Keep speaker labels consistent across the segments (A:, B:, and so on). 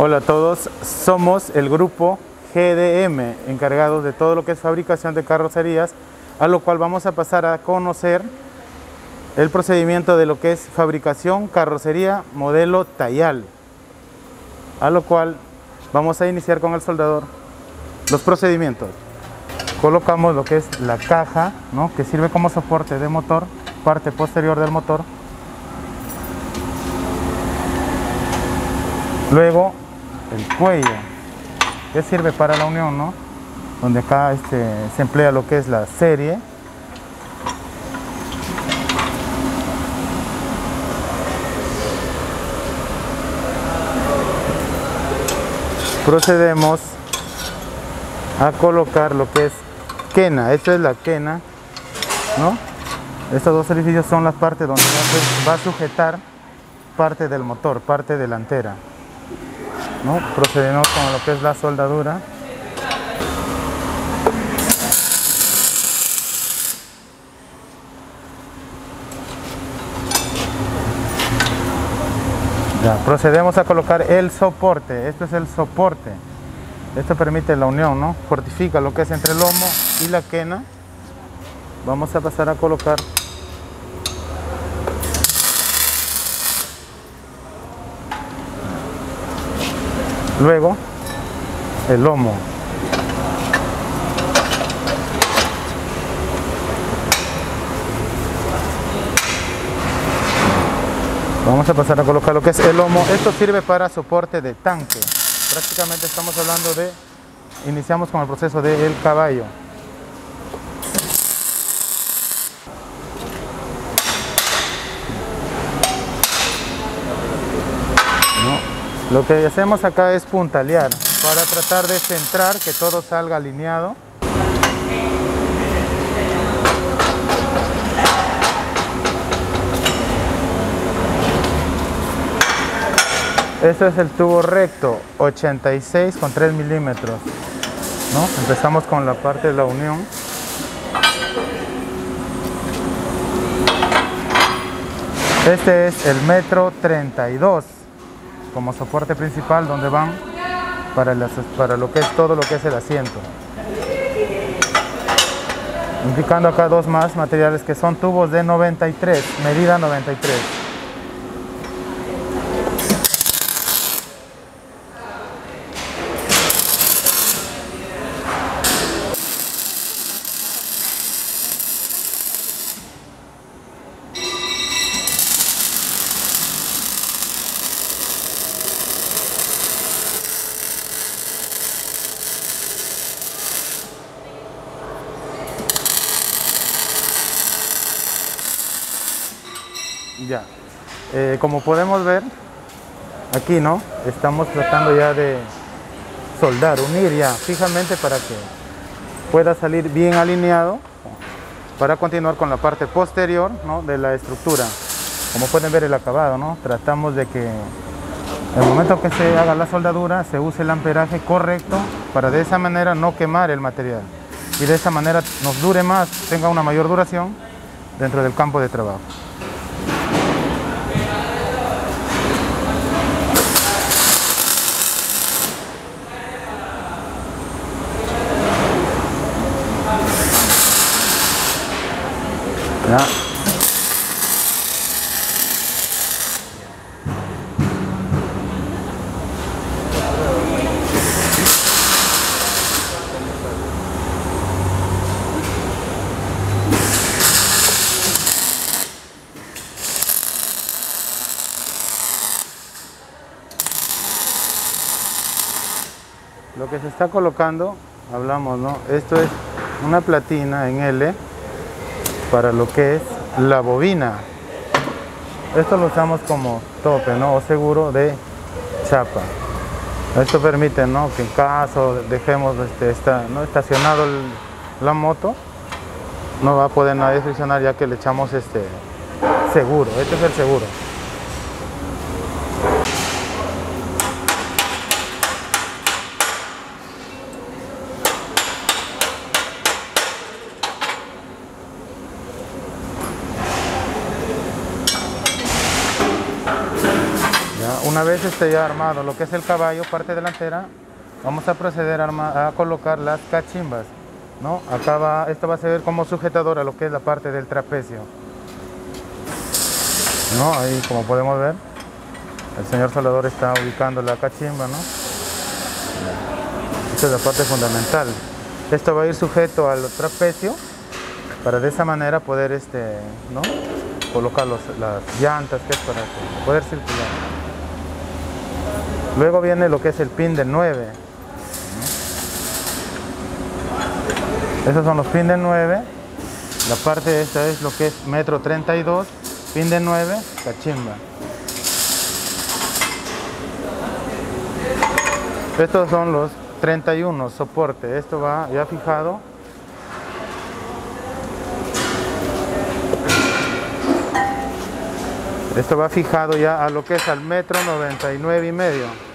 A: Hola a todos, somos el grupo GDM, encargados de todo lo que es fabricación de carrocerías, a lo cual vamos a pasar a conocer el procedimiento de lo que es fabricación carrocería modelo Tayal, a lo cual vamos a iniciar con el soldador los procedimientos. Colocamos lo que es la caja, ¿no? que sirve como soporte de motor, parte posterior del motor. Luego el cuello, que sirve para la unión, ¿no? Donde acá este, se emplea lo que es la serie. Procedemos a colocar lo que es quena, esto es la quena, ¿no? Estos dos orificios son las partes donde va a sujetar parte del motor, parte delantera. ¿No? Procedemos con lo que es la soldadura. Ya, procedemos a colocar el soporte, esto es el soporte. Esto permite la unión, ¿no? Fortifica lo que es entre el lomo y la quena. Vamos a pasar a colocar Luego, el lomo. Vamos a pasar a colocar lo que es el lomo. Esto sirve para soporte de tanque. Prácticamente estamos hablando de, iniciamos con el proceso del caballo. Lo que hacemos acá es puntalear para tratar de centrar que todo salga alineado. Este es el tubo recto 86 con 3 milímetros. ¿no? Empezamos con la parte de la unión. Este es el metro 32 como soporte principal donde van para, para lo que es todo lo que es el asiento. Indicando acá dos más materiales que son tubos de 93, medida 93. Ya, eh, como podemos ver, aquí no, estamos tratando ya de soldar, unir ya fijamente para que pueda salir bien alineado para continuar con la parte posterior de la estructura. Como pueden ver el acabado, ¿no? tratamos de que el momento que se haga la soldadura se use el amperaje correcto para de esa manera no quemar el material y de esa manera nos dure más, tenga una mayor duración dentro del campo de trabajo. Que se está colocando, hablamos, ¿no? Esto es una platina en L para lo que es la bobina. Esto lo usamos como tope, ¿no? O seguro de chapa. Esto permite, ¿no? Que en caso dejemos este, ¿no? estacionado la moto, no va a poder nadie friccionar ya que le echamos este seguro. Este es el seguro. Una vez esté ya armado lo que es el caballo, parte delantera, vamos a proceder a, colocar las cachimbas. ¿no? Acá va, esto va a servir como sujetador a lo que es la parte del trapecio. ¿No? Ahí como podemos ver, el señor soldador está ubicando la cachimba, ¿no? Esta es la parte fundamental. Esto va a ir sujeto al trapecio para de esa manera poder este, ¿no? colocar las llantas que es para poder circular. Luego viene lo que es el pin del 9. Esos son los pin del 9. La parte esta es lo que es metro 32, pin de 9, cachimba. Estos son los 31 soporte. Esto va ya fijado. Esto va fijado ya a lo que es al metro 99 y medio.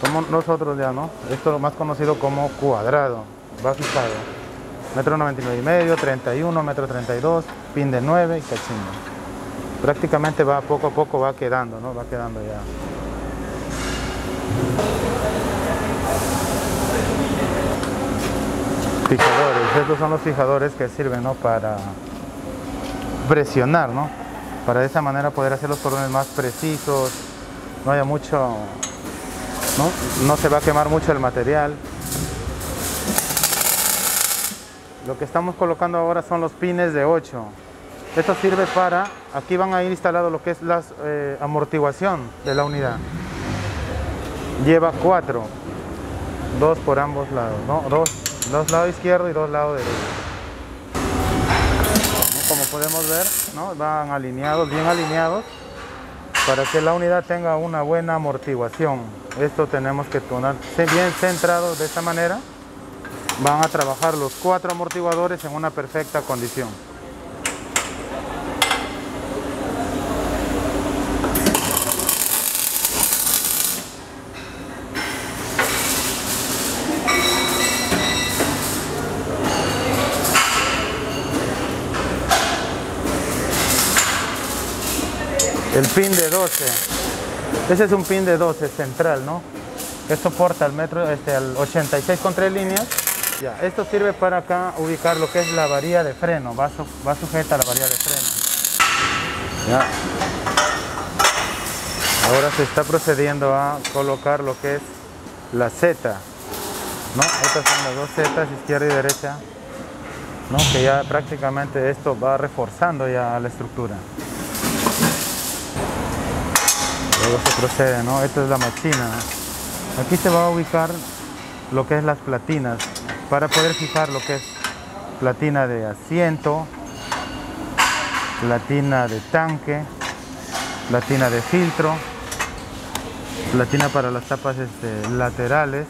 A: Como nosotros ya, ¿no? Esto es lo más conocido como cuadrado. Va fijado. Metro 99 y medio, 31, metro 32, pin de 9 y cachimba. Prácticamente va poco a poco va quedando, ¿no? Va quedando ya. Fijadores, estos son los fijadores que sirven ¿no? para presionar, ¿no? Para de esa manera poder hacer los cordones más precisos, no haya mucho, ¿no? No se va a quemar mucho el material. Lo que estamos colocando ahora son los pines de 8. Esto sirve para, aquí van a ir instalados lo que es la eh, amortiguación de la unidad. Lleva 4, dos por ambos lados, ¿no? Dos dos lados izquierdo y dos lados derecho. Como podemos ver, ¿no? van alineados, bien alineados, para que la unidad tenga una buena amortiguación. Esto tenemos que poner bien centrado de esta manera. Van a trabajar los cuatro amortiguadores en una perfecta condición. El pin de 12. Ese es un pin de 12 central, ¿no? Que soporta al metro, este, al 86 con tres líneas. Ya, esto sirve para acá ubicar lo que es la varilla de freno. Va, va sujeta a la varilla de freno. Ya. Ahora se está procediendo a colocar lo que es la Z. ¿no? Estas son las dos Z, izquierda y derecha. ¿no? Que ya prácticamente esto va reforzando ya la estructura. Luego se procede, ¿no? Esta es la machina. Aquí se va a ubicar lo que es las platinas para poder fijar lo que es platina de asiento, platina de tanque, platina de filtro, platina para las tapas este, laterales,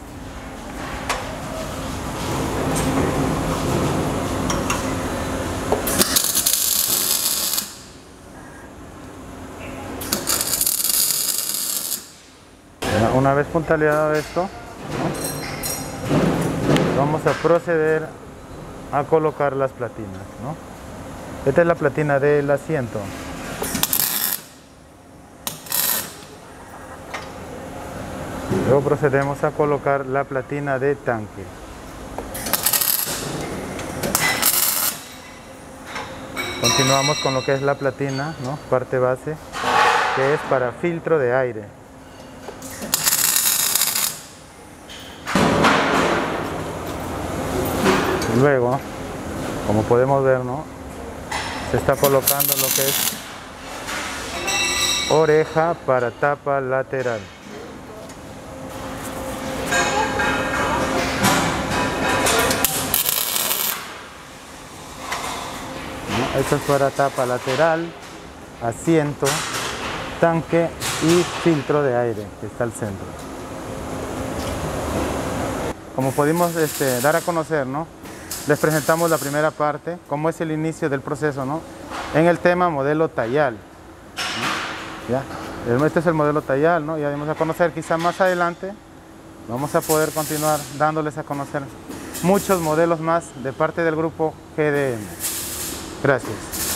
A: Una vez puntaleado esto, vamos a proceder a colocar las platinas. Esta es la platina del asiento. Luego procedemos a colocar la platina de tanque. Continuamos con lo que es la platina, parte base, que es para filtro de aire. Luego, como podemos ver, ¿no? se está colocando lo que es oreja para tapa lateral. Esto es para tapa lateral, asiento, tanque y filtro de aire que está al centro. Como pudimos este, dar a conocer, ¿no? Les presentamos la primera parte, cómo es el inicio del proceso, ¿no? En el tema modelo tallal. ¿Ya? Este es el modelo tallal, ¿no? Ya dimos a conocer, quizá más adelante vamos a poder continuar dándoles a conocer muchos modelos más de parte del grupo GDM. Gracias.